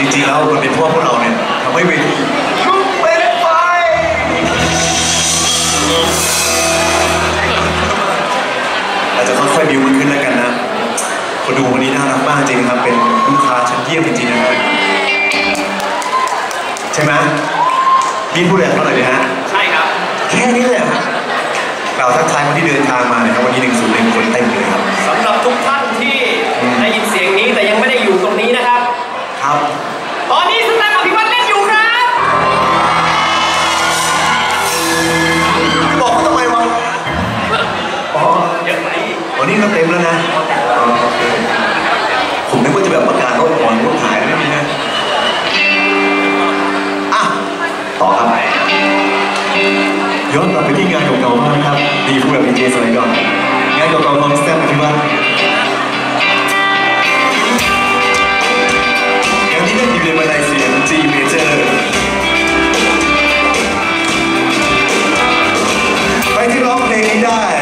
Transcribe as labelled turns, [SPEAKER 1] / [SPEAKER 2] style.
[SPEAKER 1] จริงๆแล้วมันเป็นเพราะพวกเราเนี่ยทำให้เวทีลุกเป็นไฟอาจจะค่อยๆบิวมันขึ้นแล้วกันนะคนดูวันนี้น่ารักมากจริงครับ เป็นลูกค้าชั้นเยี่ยมจริงๆนะใช่ไหมพี่พูดอะไรเขาหน่อยดีฮะ
[SPEAKER 2] ใช่ครับ
[SPEAKER 1] แค่นี้เลยครับกล่าวทักทายคนที่เดินทางมานะครับวันนี้หนึ่งศูนย์หนึ่งคนเต็มเลยครับ พี่พูดแบบดีเจสัยก่อนงั้นกับกองน้องแซมพี่บ้าเดี๋ยวนี้ได้ยินเรียนบันไดเสียง G major ไปที่ร้องเพลงนี้ได้